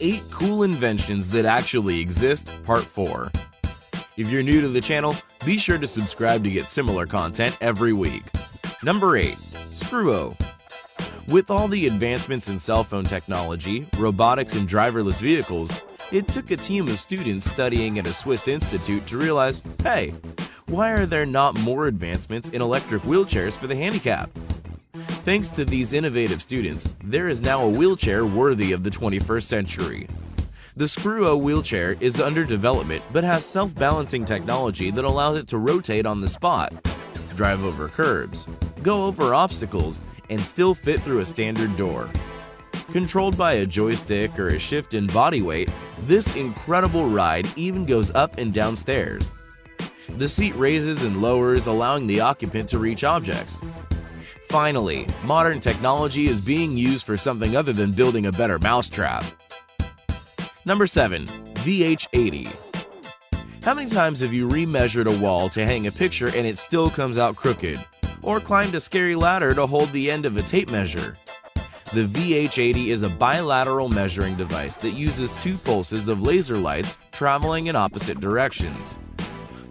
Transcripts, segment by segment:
8 Cool Inventions That Actually Exist, Part 4. If you're new to the channel, be sure to subscribe to get similar content every week. Number 8. Screw-O With all the advancements in cell phone technology, robotics, and driverless vehicles, it took a team of students studying at a Swiss institute to realize, hey, why are there not more advancements in electric wheelchairs for the handicapped? Thanks to these innovative students, there is now a wheelchair worthy of the 21st century. The Screw-O wheelchair is under development but has self-balancing technology that allows it to rotate on the spot, drive over curbs, go over obstacles, and still fit through a standard door. Controlled by a joystick or a shift in body weight, this incredible ride even goes up and down stairs. The seat raises and lowers, allowing the occupant to reach objects. Finally, modern technology is being used for something other than building a better mousetrap. Number 7. VH80 How many times have you remeasured a wall to hang a picture and it still comes out crooked? Or climbed a scary ladder to hold the end of a tape measure? The VH80 is a bilateral measuring device that uses two pulses of laser lights traveling in opposite directions.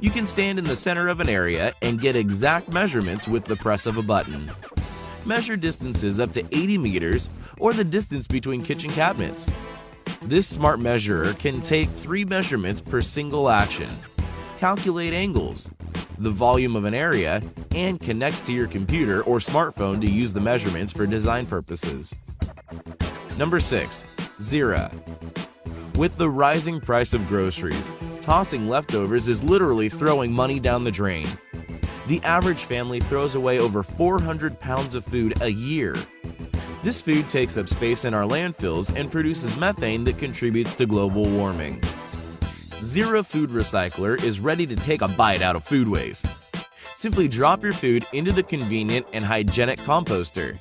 You can stand in the center of an area and get exact measurements with the press of a button. Measure distances up to 80 meters or the distance between kitchen cabinets. This smart measurer can take three measurements per single action, calculate angles, the volume of an area, and connects to your computer or smartphone to use the measurements for design purposes. Number 6. Zera With the rising price of groceries, tossing leftovers is literally throwing money down the drain. The average family throws away over 400 pounds of food a year. This food takes up space in our landfills and produces methane that contributes to global warming. Zera Food Recycler is ready to take a bite out of food waste. Simply drop your food into the convenient and hygienic composter.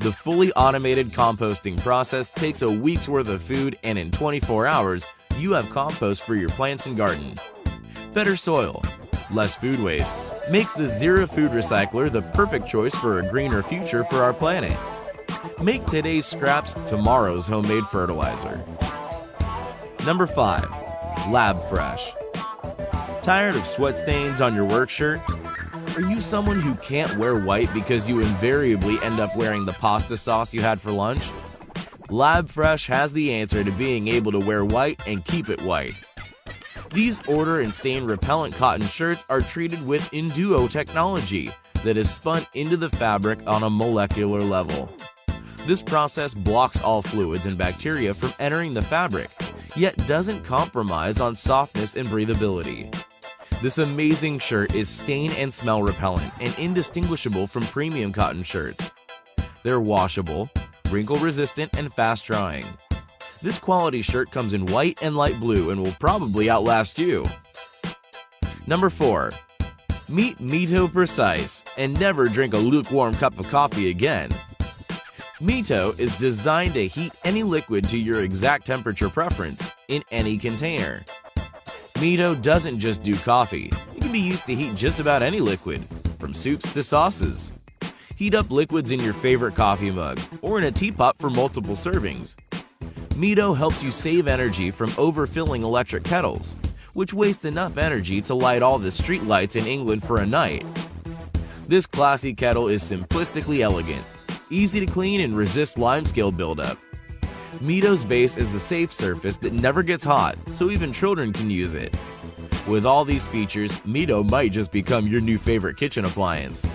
The fully automated composting process takes a week's worth of food and in 24 hours, you have compost for your plants and garden. Better soil, less food waste, makes the Zera Food Recycler the perfect choice for a greener future for our planet. Make today's scraps tomorrow's homemade fertilizer. Number 5. Lab Fresh Tired of sweat stains on your work shirt? Are you someone who can't wear white because you invariably end up wearing the pasta sauce you had for lunch? Lab Fresh has the answer to being able to wear white and keep it white. These odor and stain repellent cotton shirts are treated with Induo technology that is spun into the fabric on a molecular level. This process blocks all fluids and bacteria from entering the fabric, yet doesn't compromise on softness and breathability. This amazing shirt is stain and smell repellent and indistinguishable from premium cotton shirts. They're washable, wrinkle resistant, and fast drying. This quality shirt comes in white and light blue and will probably outlast you. Number 4. Meet Miito Precise and never drink a lukewarm cup of coffee again. Miito is designed to heat any liquid to your exact temperature preference in any container. Miito doesn't just do coffee, it can be used to heat just about any liquid, from soups to sauces. Heat up liquids in your favorite coffee mug or in a teapot for multiple servings. Miito helps you save energy from overfilling electric kettles, which waste enough energy to light all the street lights in England for a night. This classy kettle is simplistically elegant, easy to clean and resists limescale buildup. Miito's base is a safe surface that never gets hot, so even children can use it. With all these features, Mito might just become your new favorite kitchen appliance.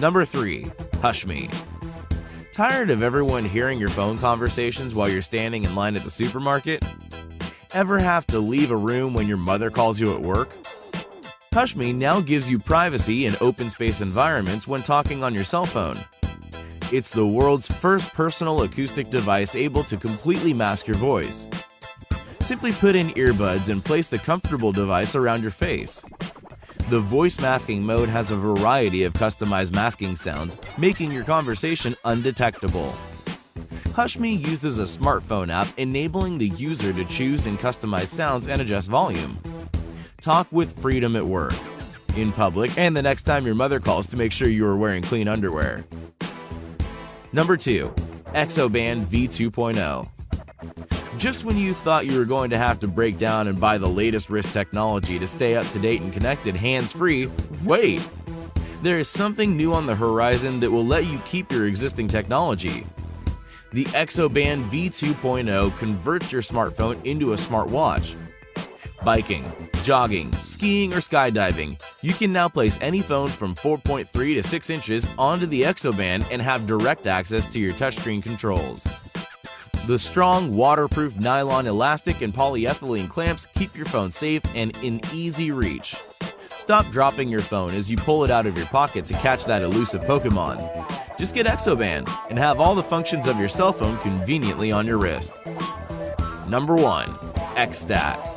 Number 3. Hushme Tired of everyone hearing your phone conversations while you're standing in line at the supermarket? Ever have to leave a room when your mother calls you at work? Hushme now gives you privacy in open space environments when talking on your cell phone. It's the world's first personal acoustic device able to completely mask your voice. Simply put in earbuds and place the comfortable device around your face. The voice masking mode has a variety of customized masking sounds, making your conversation undetectable. Hushme uses a smartphone app enabling the user to choose and customize sounds and adjust volume. Talk with freedom at work, in public, and the next time your mother calls to make sure you are wearing clean underwear. Number 2. Exoband V2.0 Just when you thought you were going to have to break down and buy the latest wrist technology to stay up to date and connected hands free, wait! There is something new on the horizon that will let you keep your existing technology. The Exoband V2.0 converts your smartphone into a smartwatch. Biking, jogging, skiing, or skydiving, you can now place any phone from 4.3 to 6 inches onto the Exoband and have direct access to your touchscreen controls. The strong, waterproof nylon elastic and polyethylene clamps keep your phone safe and in easy reach. Stop dropping your phone as you pull it out of your pocket to catch that elusive Pokemon. Just get Exoband and have all the functions of your cell phone conveniently on your wrist. Number 1. XStat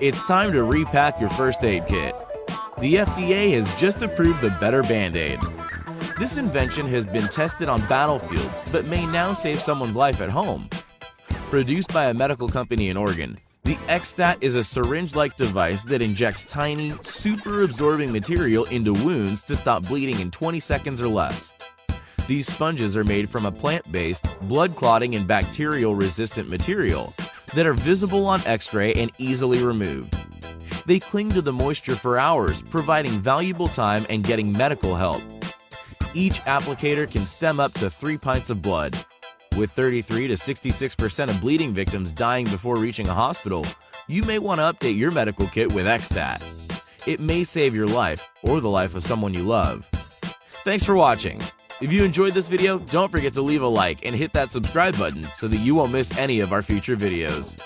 It's time to repack your first aid kit. The FDA has just approved the Better Band-Aid. This invention has been tested on battlefields but may now save someone's life at home. Produced by a medical company in Oregon, the XStat is a syringe-like device that injects tiny, super-absorbing material into wounds to stop bleeding in 20 seconds or less. These sponges are made from a plant-based, blood-clotting and bacterial-resistant material that are visible on x-ray and easily removed. They cling to the moisture for hours, providing valuable time and getting medical help. Each applicator can stem up to 3 pints of blood, with 33 to 66% of bleeding victims dying before reaching a hospital, you may want to update your medical kit with XStat. It may save your life or the life of someone you love. Thanks for watching. If you enjoyed this video, don't forget to leave a like and hit that subscribe button so that you won't miss any of our future videos.